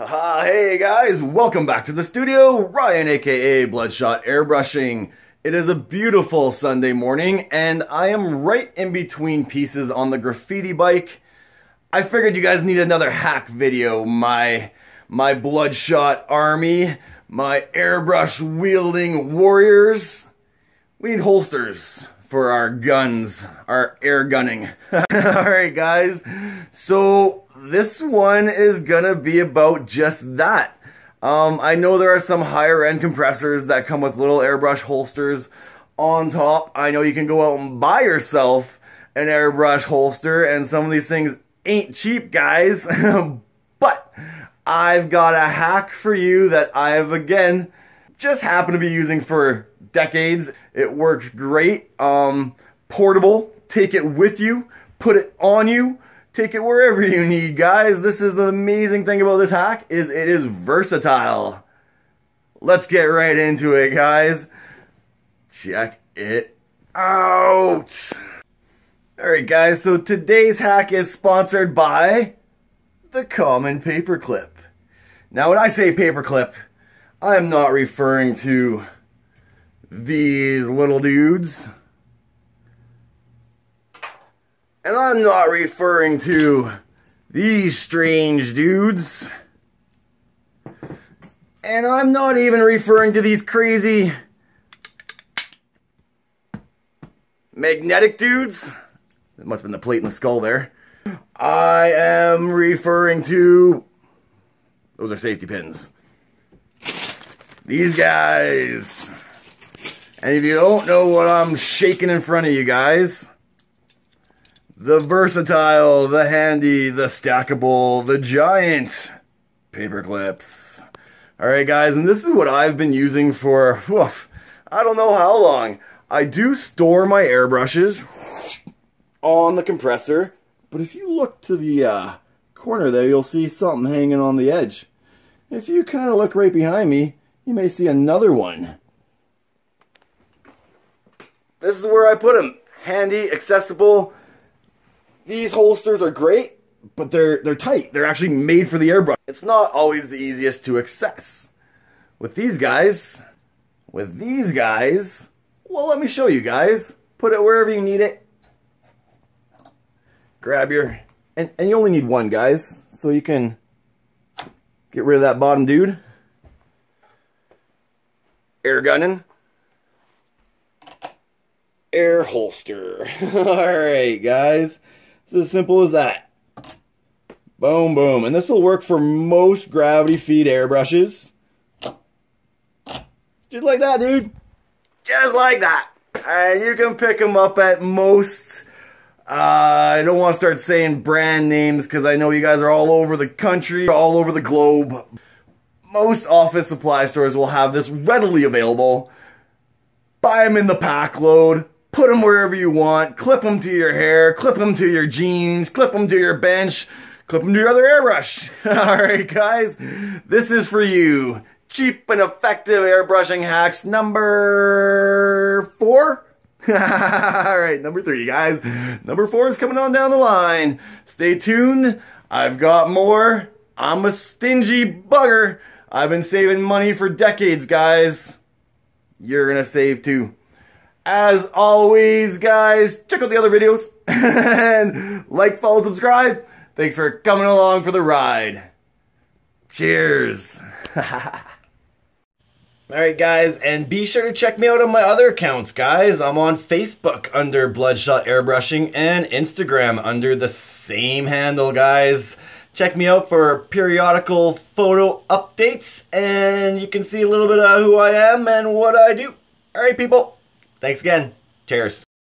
Haha, hey guys, welcome back to the studio. Ryan, aka Bloodshot Airbrushing. It is a beautiful Sunday morning, and I am right in between pieces on the graffiti bike. I figured you guys need another hack video. My my Bloodshot army, my airbrush wielding warriors. We need holsters for our guns, our air gunning. Alright guys, so this one is gonna be about just that. Um, I know there are some higher end compressors that come with little airbrush holsters on top. I know you can go out and buy yourself an airbrush holster and some of these things ain't cheap guys. but I've got a hack for you that I've again just happened to be using for decades. It works great. Um, portable, take it with you, put it on you, take it wherever you need, guys. This is the amazing thing about this hack is it is versatile. Let's get right into it, guys. Check it out. Alright guys, so today's hack is sponsored by the Common Paperclip. Now when I say paperclip, I am not referring to these little dudes. And I'm not referring to these strange dudes. And I'm not even referring to these crazy magnetic dudes. That must have been the plate in the skull there. I am referring to... Those are safety pins. These guys. And if you don't know what I'm shaking in front of you guys, the versatile, the handy, the stackable, the giant paper clips. Alright guys, and this is what I've been using for, woof, I don't know how long. I do store my airbrushes on the compressor, but if you look to the uh, corner there, you'll see something hanging on the edge. If you kind of look right behind me, you may see another one. This is where I put them. Handy, accessible, these holsters are great, but they're they're tight. They're actually made for the airbrush. It's not always the easiest to access. With these guys, with these guys, well, let me show you guys. Put it wherever you need it. Grab your, and, and you only need one, guys, so you can get rid of that bottom dude. Air gunning. Air holster. Alright, guys. It's as simple as that. Boom, boom. And this will work for most gravity feed airbrushes. Just like that, dude. Just like that. And you can pick them up at most... Uh, I don't want to start saying brand names because I know you guys are all over the country, all over the globe. Most office supply stores will have this readily available. Buy them in the pack load put them wherever you want, clip them to your hair, clip them to your jeans, clip them to your bench, clip them to your other airbrush. Alright guys, this is for you. Cheap and effective airbrushing hacks number four. Alright, number three guys. Number four is coming on down the line. Stay tuned. I've got more. I'm a stingy bugger. I've been saving money for decades, guys. You're gonna save too. As always, guys, check out the other videos and like, follow, subscribe. Thanks for coming along for the ride. Cheers. Alright guys, and be sure to check me out on my other accounts, guys. I'm on Facebook under Bloodshot Airbrushing and Instagram under the same handle, guys. Check me out for periodical photo updates, and you can see a little bit of who I am and what I do. Alright people, Thanks again. Cheers.